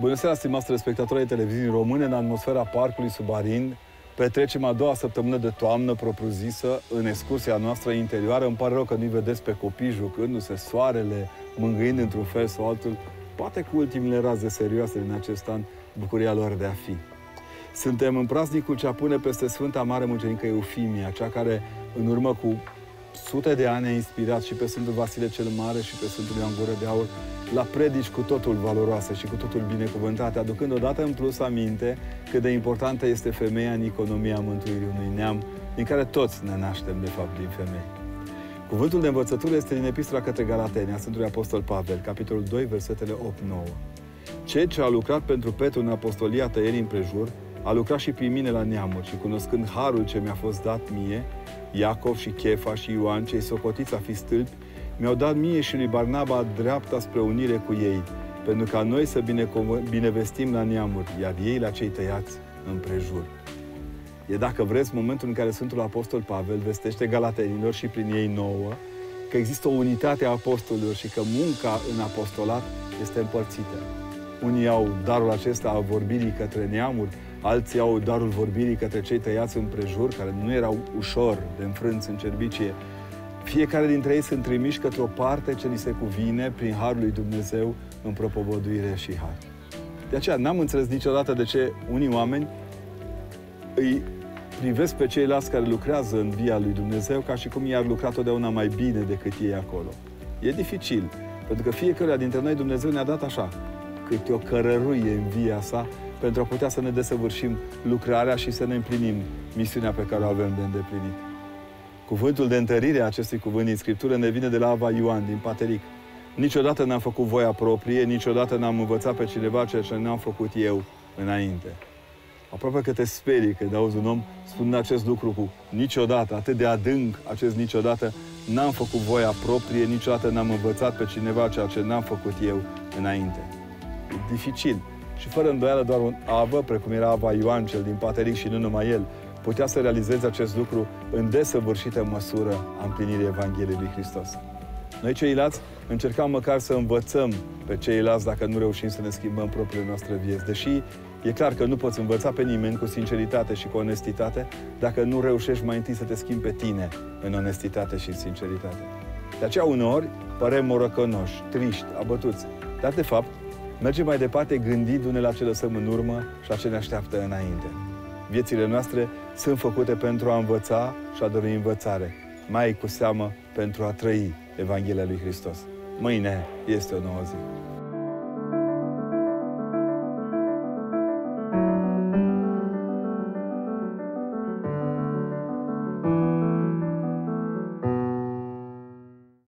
Bună seara, stimați telespectatori ai televiziunii române, în atmosfera Parcului Subarin. Petrecem a doua săptămână de toamnă propriu-zisă în excursia noastră interioară. Îmi pare rău că nu-i vedeți pe copii jucându-se, soarele, mângâind într-un fel sau altul, poate cu ultimele raze serioase din acest an, bucuria lor de a fi. Suntem în praznicul ce pune peste Sfânta Mare Mucenică Eufimia, cea care, în urmă cu sute de ani, a inspirat și pe Sfântul Vasile cel Mare și pe Sfântul Ioan Gură de Aur la predici cu totul valoroase și cu totul binecuvântate, aducând odată în plus aminte cât de importantă este femeia în economia mântuirii unui neam, din care toți ne naștem, de fapt, din femei. Cuvântul de învățătură este din Epistola către Galateni, a Sfântului Apostol Pavel, capitolul 2, versetele 8-9. Ceea ce a lucrat pentru Petru în apostolia tăierii împrejur, a lucrat și pe mine la neamuri și cunoscând harul ce mi-a fost dat mie, Iacov și Chefa și Ioan, cei socotiți a fi stâlpi, mi-au dat mie și lui Barnaba dreapta spre unire cu ei, pentru ca noi să binevestim la neamuri, iar ei la cei tăiați împrejur. E, dacă vreți, momentul în care Sfântul Apostol Pavel vestește galatenilor și prin ei nouă că există o unitate a apostolilor și că munca în apostolat este împărțită. Unii au darul acesta a vorbirii către neamuri, alții au darul vorbirii către cei tăiați împrejur, care nu erau ușor de înfrânți în cerbicie, fiecare dintre ei sunt trimiși către o parte ce li se cuvine prin Harul lui Dumnezeu în propovăduire și har. De aceea n-am înțeles niciodată de ce unii oameni îi privesc pe ceilalți care lucrează în via lui Dumnezeu ca și cum i-ar lucra totdeauna mai bine decât ei acolo. E dificil, pentru că fiecare dintre noi Dumnezeu ne-a dat așa, câte o cărăruie în via sa, pentru a putea să ne desăvârșim lucrarea și să ne împlinim misiunea pe care o avem de îndeplinit. Cuvântul de întărire a acestui cuvânt din Scriptură ne vine de la Ava Ioan, din Pateric. Niciodată n-am făcut voia proprie, niciodată n-am învățat pe cineva ceea ce n-am făcut eu înainte. Aproape că te sperii când auzi un om spunând acest lucru cu niciodată, atât de adânc acest niciodată, n-am făcut voia proprie, niciodată n-am învățat pe cineva ceea ce n-am făcut eu înainte. E dificil. Și fără îndoială doar un avă, precum era Ava Ioan, cel din Pateric și nu numai el, putea să realizeze acest lucru în desăvârșită măsură a împlinirii Evangheliei lui Hristos. Noi ceilalți încercam măcar să învățăm pe ceilalți dacă nu reușim să ne schimbăm propriile noastre vieți. Deși e clar că nu poți învăța pe nimeni cu sinceritate și cu onestitate dacă nu reușești mai întâi să te schimbi pe tine în onestitate și în sinceritate. De aceea uneori părem morăcănoși, triști, abătuți. Dar de fapt, mergem mai departe gândindu-ne la ce lăsăm în urmă și la ce ne așteaptă înainte. Viețile noastre sunt făcute pentru a învăța și a dori învățare, mai cu seamă pentru a trăi Evanghelia lui Hristos. Mâine este o nouă zi.